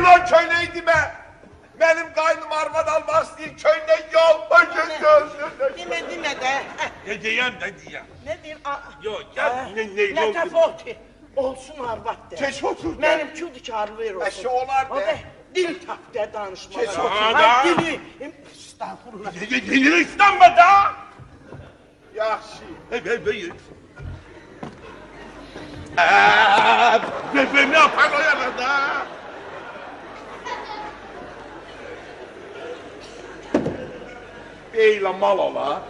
Demeyin lan köyneyi deme. Benim kaynım arvad almak istiyor. Köyne yol başın Dime dime de. Ne diyen ne diyen. Ne? Aa, Yok ya ne ne Ne yok. tefot ki? Olsun arvat de. Keş otur de. Benim küldü çağrılır olsun. Eşi olar de. dil tak de danışmalar. Keş otur. Da. dili. Estağfurullah. Dinini İstanbul'da da. Yaxşı. Hey hey hey. Eee, be be ne yapar o yanında? Beylə mal olar.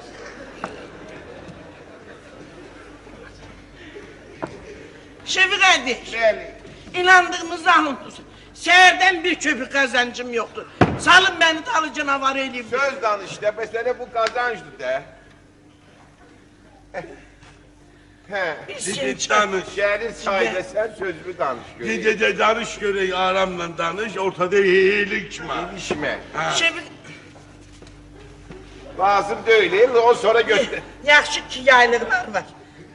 Şefik kardeş. Bəli. İnandığımızı anlatıyorsun. Seherden bir köpük kazancım yoktu. Salın beni dalı canavar eleyim. Söz danış da mesele bu kazançtı da. He. Biz Dedi şimdi danış. Gelir çayda sen sözümü danış göreyim. Gece de danış göre aramla danış ortada iyilik mi? İlişme. Şefik Lazım değil, o sonra göster. yaxşı ki yaylıqlar var.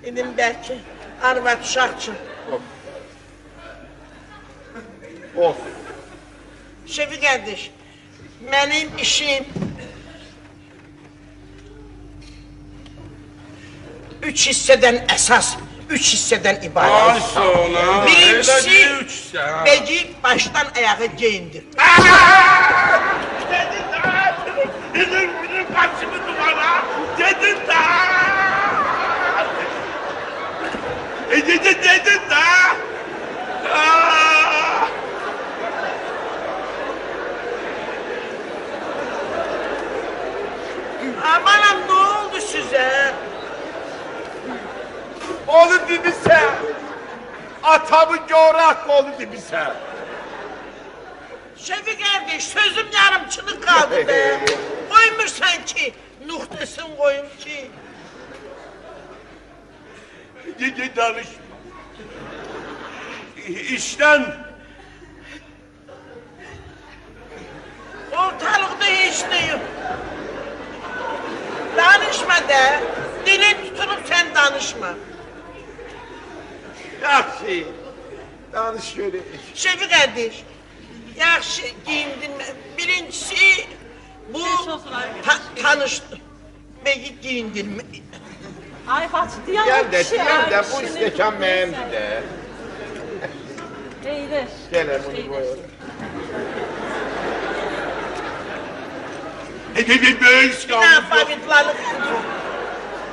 Dedim belki arvad uşaq üçün. Of. Şefik kardeş, benim işim üç hisseden esas, üç hisseden Ay ibaret. sonra. Birincisi Öyle üçse. beci baştan ayağa giyindir. Amanam ne oldu size? Onu dibise. Atamı coğrak onu dibise. Şefik kardeş sözüm yarımçılık kaldı be. Koymursan ki, nuhtasın koyum ki. Dedi danış. İşten Ortalıkta hiç ne yok. Danışma de. Dilin tutunup sen danışma. Yaxşı. Danış göreyim. Şefik kardeş. Yaxşı giyindin? Birincisi bu ta tanıştı. Belki giyindin? Ay Fatih diyen Gel de, kişi, gel ay de bu neyse. mənimdir de. İyidir. Gel bunu koyalım. E iskamız daha yok. babitlalık enfet.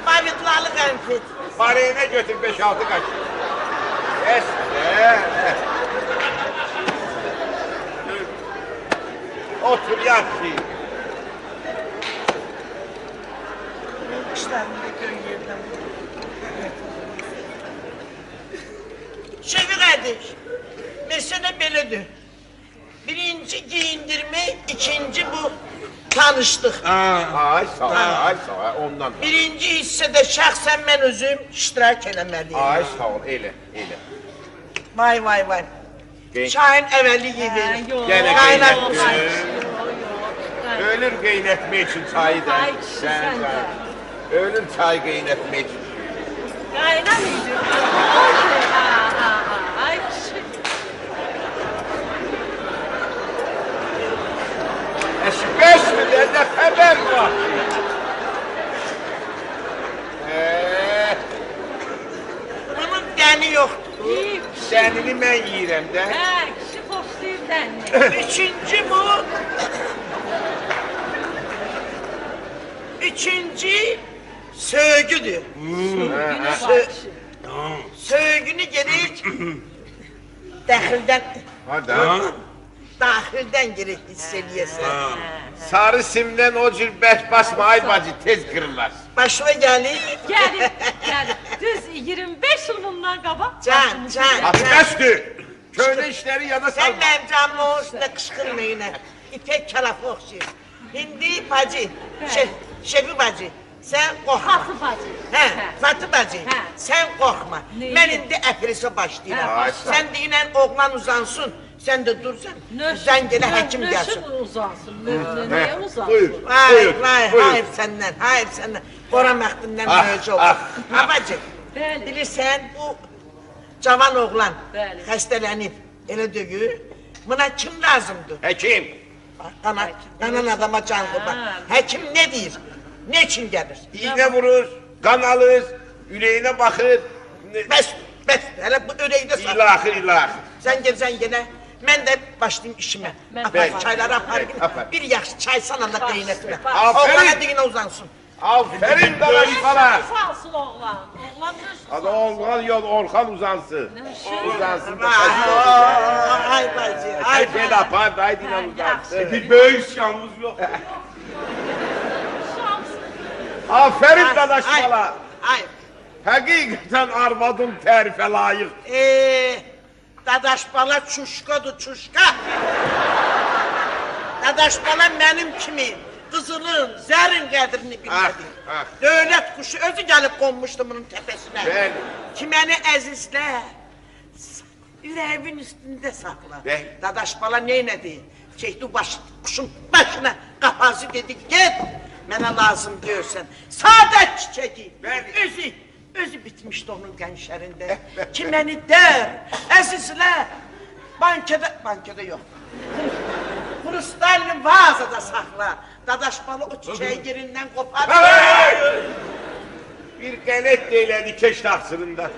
Babitlalık enfet. Parayına götür 5-6 kaç. Es de. Otur yaxşı. Kışlarını da gör yerden. Şefik kardeş. Mesele belədir. Birinci giyindirme, ikinci bu tanıştık. Ay sağ ol, ay sağ ol. Ondan. da. Birinci hissede şəxsən mən özüm iştirak eləməliyim. Ay sağ ol, elə, elə. Vay vay vay. Əvvəli Ha, gedir. yok. Gene Kaynak olsun. Ölür qeynətmək üçün çayı da. Ay kişi sen de. Ölür çay qeynətmək üçün. Kaynamayacak. Nerede haber var? Ee, Bunun dəni yoxdur. Dənini mən yeyirəm də. Hə, kişi xoşlayır dəni. Üçüncü bu. Üçüncü sövgüdür. Sövgünü sö sövgünü gerek dəxildən. Hə, ha da. Daxildən gerek hiss eləyəsən. Sarı simdən o cür bək basma ay bacı tez qırılar. Başına gəlir. Gelin, gelin. Düz 25 yıl bundan kabak. Can, can. Atıqəşdir. Köhnə işləri yana Sən salma. mənim canımın üstündə qışqırma yenə. İpək kələfi oxşayır. İndi bacı, şef, şefi bacı, sən qorxma. Fatı bacı. Hə, Fatı bacı, qorxma. Neyi? Mən indi əprisə başlayıram. Hə, başla. Sən deyinən oğlan uzansın, Sen de dursan. Zengine hekim gelsin. Nöşe uzansın. Neye uzansın? Buyur. Hayır, buyur, hayır, buyur. hayır senden. Hayır senden. Bora məhdindən ah, mövzu olur. Ah, ah. Babacım, bəli. bilirsən bu cavan oğlan bəli. xəstələnib, elə deyil. Buna kim lazımdır? Həkim. Ana, anan adama can qurban. Həkim ne deyir? Ne için gelir? İğne vurur, kan alır, yüreğine bakır. Bəs, bəs, hele bu yüreğine saklar. İlahi, ilahi. Sen gel, sen gene. Ben de başlayayım işime. Ben- çayları apar. Apar. Bir yaxşı çay sana da değnetine. Aferin. Oğlana dine uzansın. Aferin bala. Sağ olsun oğlan. Oğlan ne Adı Orhan yol Orhan uzansın. Uzansın da Aa, Ay bacı, ay Ay bacı. ben apar daydıyla uzansın. Bir böyük şanımız yok. Aferin dadaş Ay, bala. Ay. Hakikaten arvadın terife layık. Ee, dadaş bala çuşkadır çuşka. dadaş bala benim kimi kızılın, zərin qədrini bilmədi. Ah, ah. Dövlət quşu özü gəlib qonmuşdu bunun təpəsinə. Bəli. Ki məni əzizlə, ürəyimin üstündə saxla. Bəli. Dadaş bala neynədi? Çəkdi baş, quşun başına qapazı dedi, get, mənə lazım deyirsən. Sadət çiçəki, Bəli. özü, özü bitmişdi onun qənşərində. Ki məni dər, əzizlə, bankada, bankada yox. Kristalli vazada saxla. Dadaş balı o çiçeği yerindən qopar. Bir qəlet deylədi keş taxsırında.